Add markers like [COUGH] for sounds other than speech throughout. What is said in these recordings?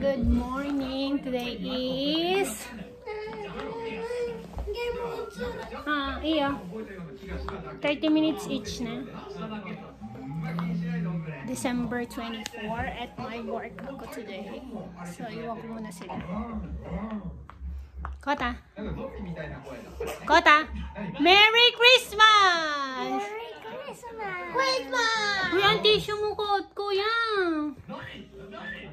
good morning. Today is... Ah, 30 minutes each now. December 24 at my work ako today. So, iwan ko muna sila. Kota! Kota! Merry Christmas! Merry Wait, ma! Uy, ang tissue mo ko, kuya.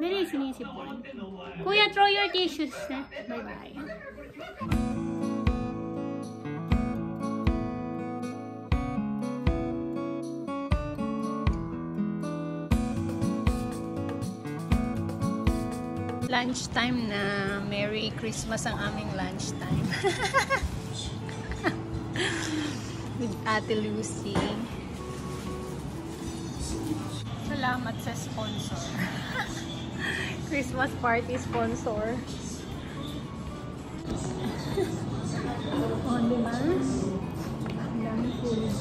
Dali, sinisip ko. Kuya, throw your tissues na. bye Lunch time na Merry Christmas ang aming lunchtime. [LAUGHS] With Ate Lucy salamat sa sponsor. [LAUGHS] Christmas party sponsor. On oh, demand. Ang dami food.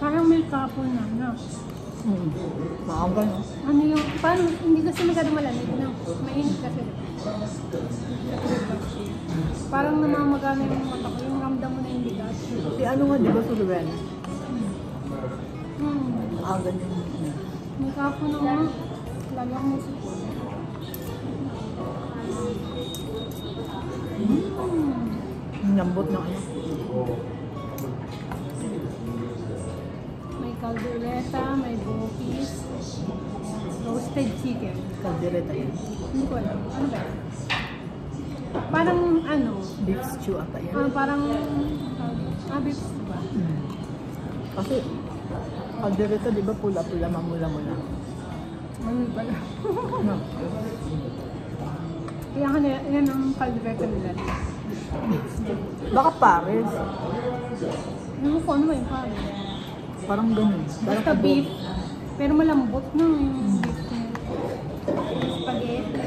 Parang may kapo na, no? Hmm. Maaga, no? Ano yung, paano, hindi kasi masyado malamig, no? Mainit kasi. Parang namamagana yung mata ko, yung ramdam mo na yung bigas. Si ano nga, di ba, Sulubenes? agad yung ano. Nagkapo na nga. Lagi ako sa Ang lambot na ano. May calduleta, may bukis, roasted chicken. Calduleta yan? Hindi ko alam. Ano ba Parang ano? Beef stew ata yan. Ah, parang, ah, beef stew ba? Hmm. Kasi Kaldereta, rito, di ba pula-pula, mamula-mula? Ano pala? no. Yan, yan, yan ang kaldereta nila. Baka Paris. Ano ko, ano ba yung Paris? Parang ganun. Parang Basta beef. Pero malambot na eh, yung beef. Spaghetti.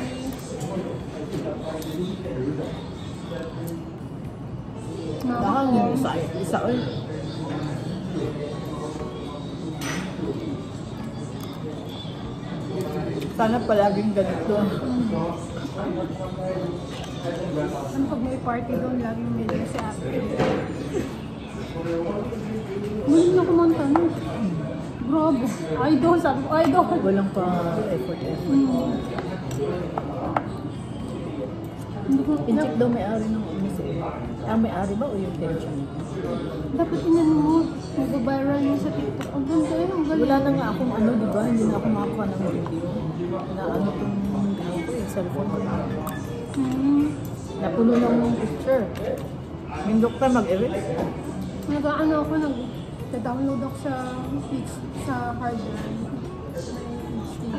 Baka nga, isa, isa, isa. Sana palaging ganito. Ano pag may party doon, laging may si ate. Muling na kumanta nun. Grabe. Idol, sabi ko, idol. Walang pa effort effort. Eh. Mm. Hindi ko pincheck daw may-ari ng umiso. Ano eh. Ah, may-ari ba o yung pension? Dapat inan mo. Nag-viral yun sa TikTok. Ang ganda yun, ang galing. Wala na nga akong ano, diba? Hindi na ako makakuha ng video na ano itong ano ko eh, cellphone ko. Hmm. Napuno lang ng picture. Yung doktor mag-erase. Nag-ano ako, nag download ako sa fix sa hard drive.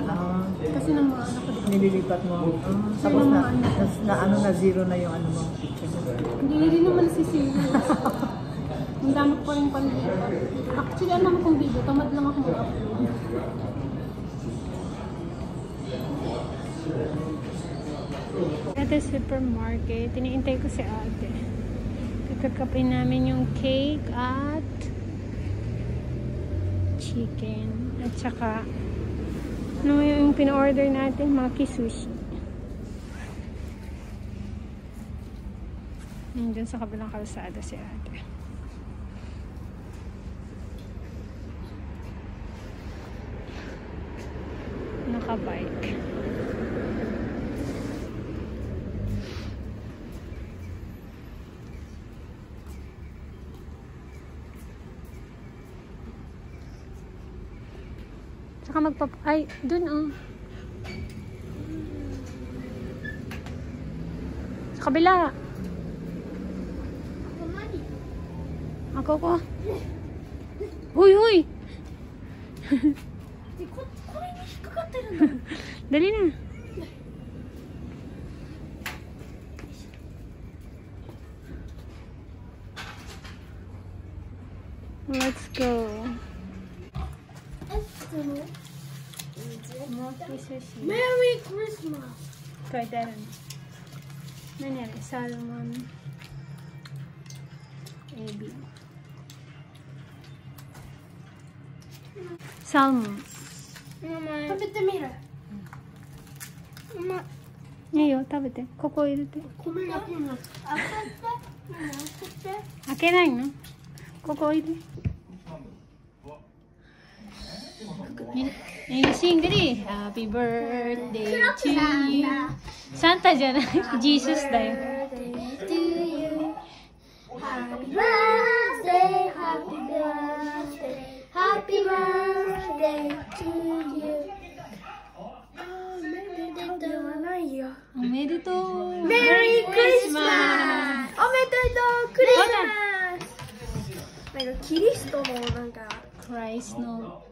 Uh, kasi nang mga anak ko Nililipat mo. Uh, tapos na, na, na, ano na zero na yung ano mo Hindi, Hindi rin naman nasisira. Ang dami ko pa rin panlipat. Actually, alam kong video. Tamad lang ako mag-upload. At the supermarket. Tiniintay ko si ate. Kakakapin namin yung cake at chicken. At saka ano yung pin natin? Maki sushi. Nandiyan sa kabilang kalsada si ate. nakabike. Saka magpa... Ay, dun oh. Sa kabila. Ako ko. Huy, huy! [LAUGHS] Dali na. Let's go. Let's go. メリークリスマス書いてあるの何あれサルモンエビサルモン食べてみるうまいいよ食べてここ入れて米が開けないのここ入れメリシングリー、ハッピーバースデー、サンタじゃない、ジースだよ。おめでとう。メリークリスマス。おめでとう、クリスマス。なんかキリストのなんか。クリスマス。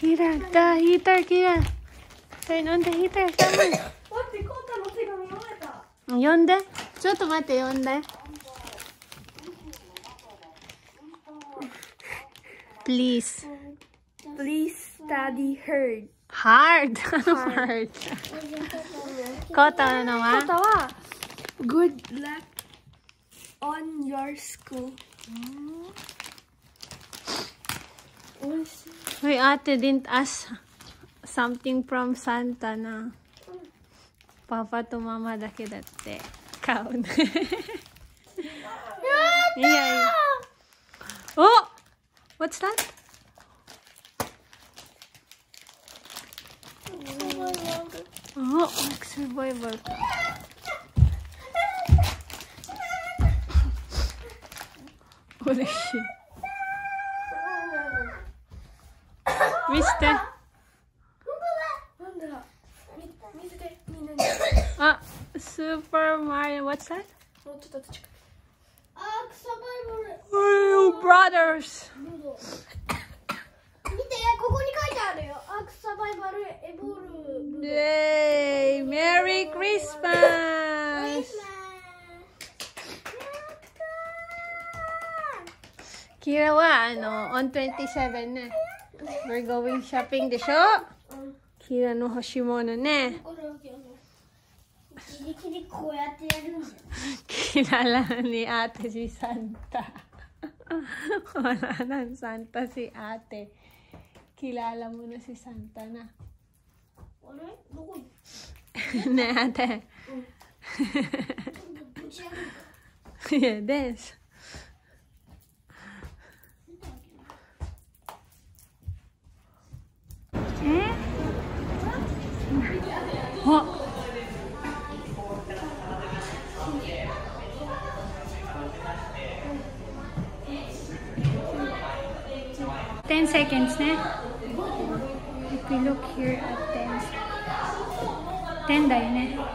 Kira, está heater, tira. Estoy ¿dónde heater? Estamos. ¿Dónde? Yo tomate, Please. Please study hard. Hard. [LAUGHS] hard. コタのはコタは Good luck on your school. Hoy ate didn't ask something from Santa na. Papa to mama dake datte. Kaun. yeah. Oh! What's that? Oh, survival. Holy shit. what side? Ooh, brothers! 見て、ここに書いてあるよ。アークサバイバルエボル。イェーイメリークリスマスキラは、あの、on 27ね。We're going shopping でしょキラの欲しいものね。Kilala ni ate si Santa. [LAUGHS] Wala nang Santa si ate. Kilala mo na si Santa na. Wala? Bukod. [LAUGHS] Ne ate. Oh. [LAUGHS] Yes. seconds n If we look here at 10 da yun e 10.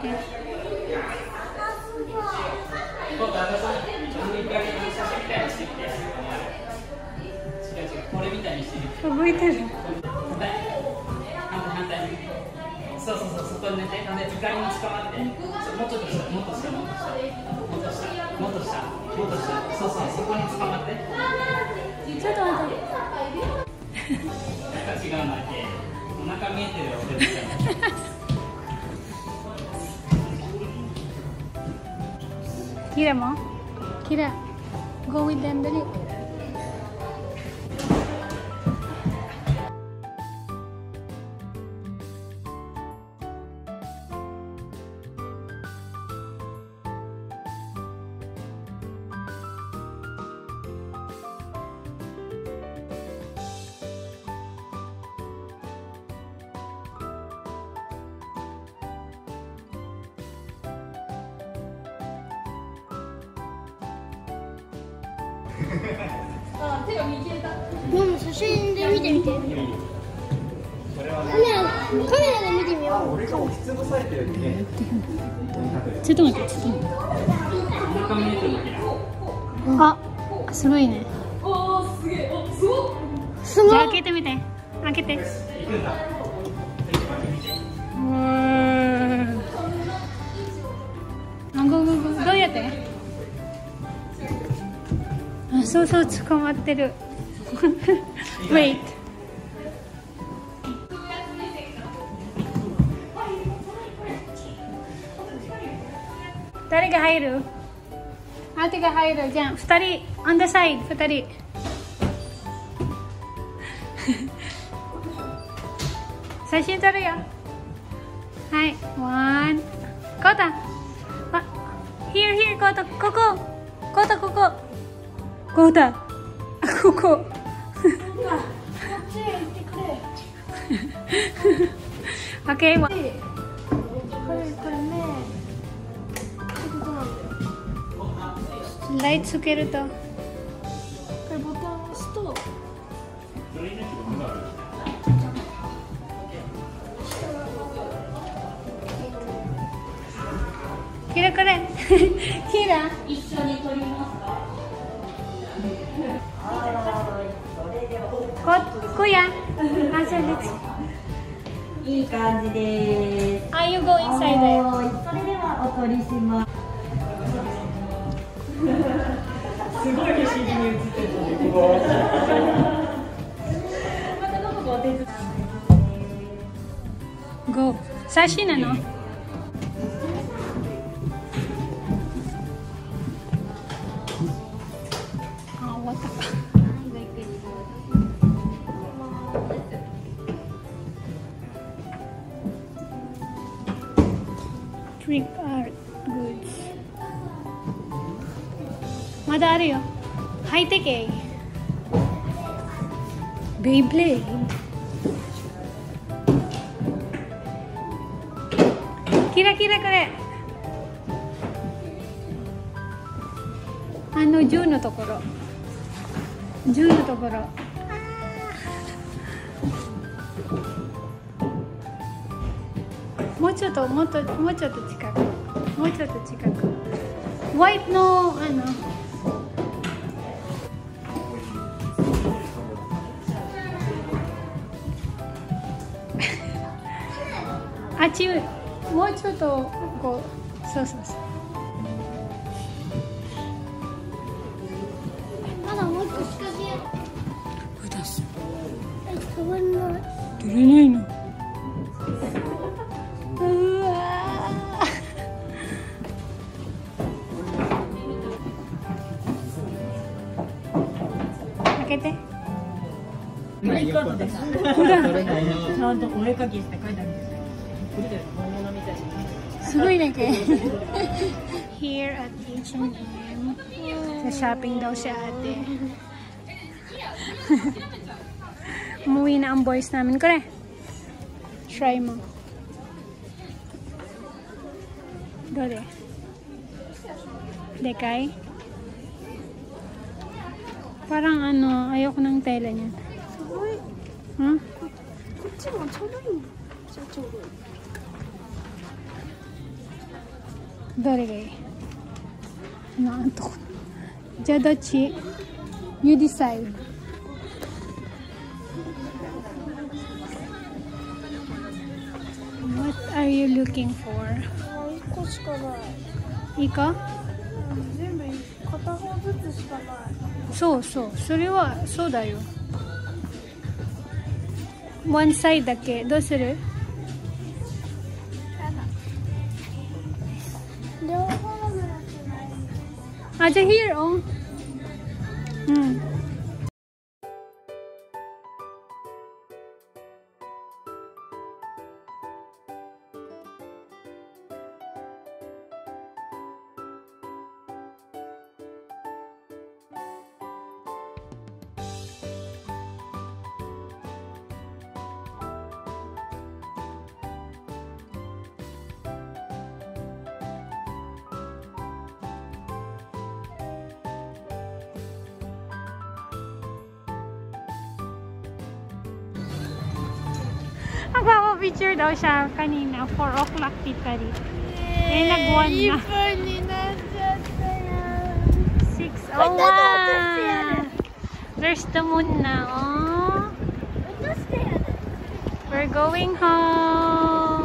ちょっと待って。違うんだっけお腹見えてるよキレ [LAUGHS] もキレ Go with them, Billy. あ手がた写真で見てみてカメラカメラで見てみよう俺が押しつぶされてるねちょっと待ってちょっと待ってあすごいねおおすげえおすごっすごい開けてみて開けてそうそう捕まってる [LAUGHS] Wait 誰が入るが入るじゃん2人 on the side 2人写真 [LAUGHS] 撮るよはいワンコータあ here here コータここコータこここうだここ OK [LAUGHS] これこれねライトつけるとこれボタン押すとキラこれキラ一緒に撮りますこ、こや。あ、じゃ、いい感じです。あ、y それでは、お取りします。すごい不思議に映ってる。[LAUGHS] またどこかお手伝い。最新なの。drink a r r goods まだあるよ履いてけベイブレードキラキラこれあの銃のところ銃のところちょっともっともうちょっと近くもうちょっと近くホワイトのあの [LAUGHS] あっちもうちょっとこうそうそうそうこれちゃんとお絵かきして書いてあるんですよ。すごいね、Here [LAUGHS] at H&M. Sa shopping daw si ate. [LAUGHS] Umuwi na ang boys namin. Kore, try mo. Dore. Dekay. Parang ano, ayoko ng tela niya. こっちもちょうどいいじゃちょうどいいどれがいいなんとじゃあどっち You decide What are for? you looking 1個しかないいいか、全部片方ずつしかないそうそうそれはそうだよ ಒಂದು ಸೈಡಕ್ಕೆ ದೋಸರು ಅಜ hero Nagpapapicture daw siya kanina. 4 o'clock tita dito. Eh, nag-1 na. 6 wow. There's the moon now. Oh. We're going home.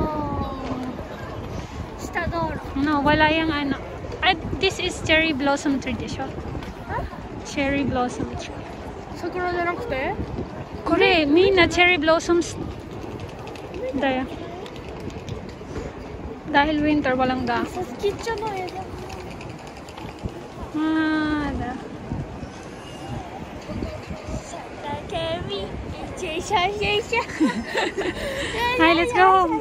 No, wala yung ano. this is cherry blossom tradition. Huh? Cherry blossom tree. Sakura na lang Kore, Mina, cherry blossoms Dahil, dahil winter, walang dako. Oh, eh. Ah, da. [LAUGHS] Hi, let's go home.